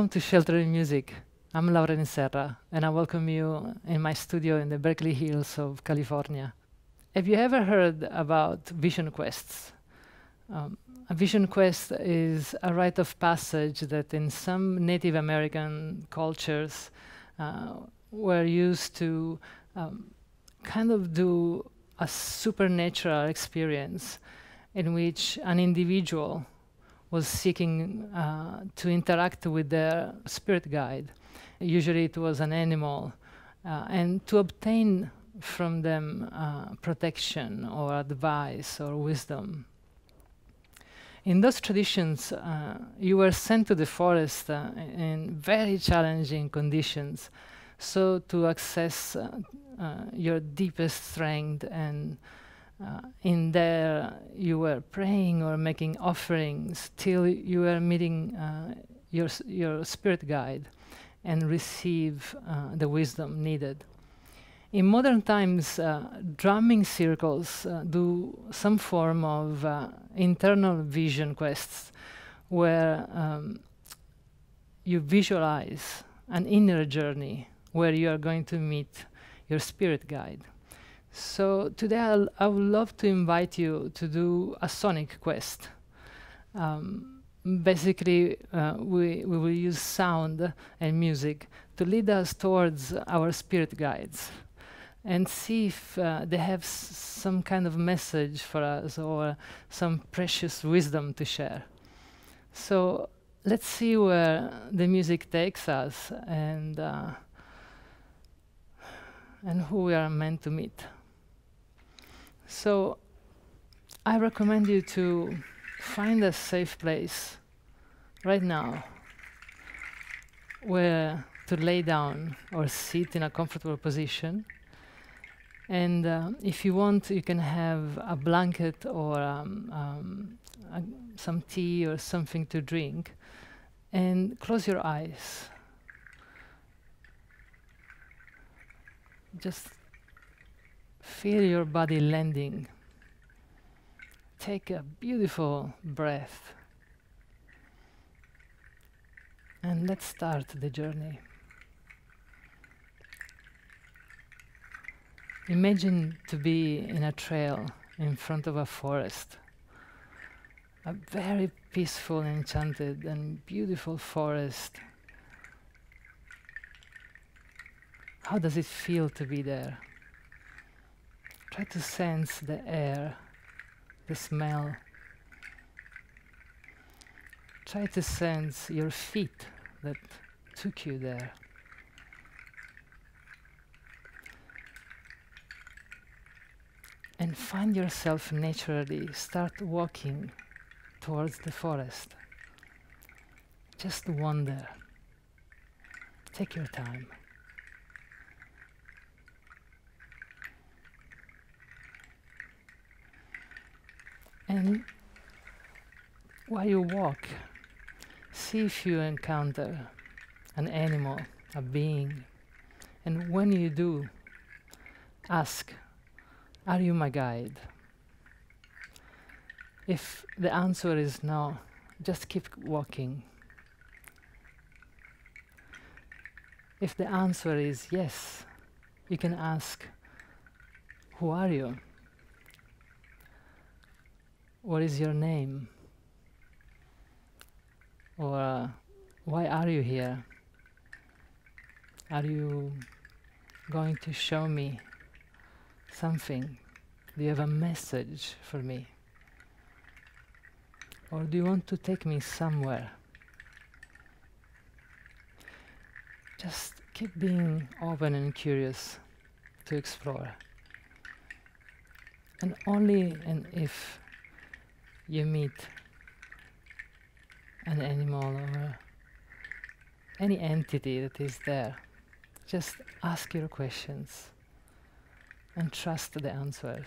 Welcome to Sheltered Music. I'm Laura Inserra, and I welcome you in my studio in the Berkeley Hills of California. Have you ever heard about vision quests? Um, a vision quest is a rite of passage that in some Native American cultures uh, were used to um, kind of do a supernatural experience in which an individual was seeking uh, to interact with their spirit guide. Usually it was an animal, uh, and to obtain from them uh, protection or advice or wisdom. In those traditions, uh, you were sent to the forest uh, in very challenging conditions, so to access uh, your deepest strength and uh, in there you were praying or making offerings till you were meeting uh, your your spirit guide and receive uh, the wisdom needed. In modern times uh, drumming circles uh, do some form of uh, internal vision quests where um, you visualize an inner journey where you are going to meet your spirit guide so today I'll, I would love to invite you to do a sonic quest. Um, basically, uh, we, we will use sound and music to lead us towards our spirit guides and see if uh, they have some kind of message for us or some precious wisdom to share. So let's see where the music takes us and, uh, and who we are meant to meet. So I recommend you to find a safe place right now where to lay down or sit in a comfortable position. And uh, if you want, you can have a blanket or um, um, some tea or something to drink. And close your eyes. Just Feel your body landing. Take a beautiful breath. And let's start the journey. Imagine to be in a trail in front of a forest. A very peaceful, enchanted, and beautiful forest. How does it feel to be there? Try to sense the air, the smell. Try to sense your feet that took you there. And find yourself naturally start walking towards the forest. Just wander. Take your time. And while you walk, see if you encounter an animal, a being. And when you do, ask, Are you my guide? If the answer is no, just keep walking. If the answer is yes, you can ask, Who are you? What is your name? Or uh, why are you here? Are you going to show me something? Do you have a message for me? Or do you want to take me somewhere? Just keep being open and curious to explore. And only and if you meet an animal or any entity that is there, just ask your questions and trust the answers.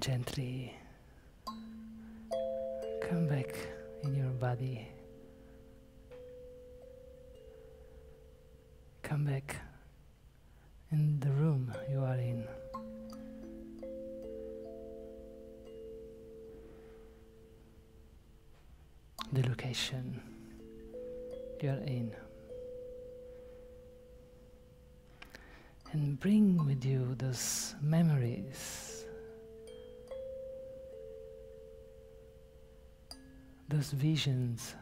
gently come back in your body. Those visions,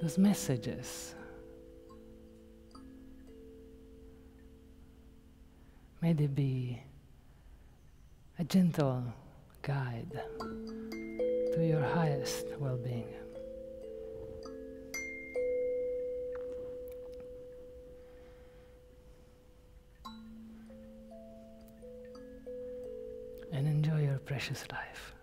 those messages. May they be a gentle guide to your highest well being. And enjoy your precious life.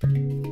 Thank you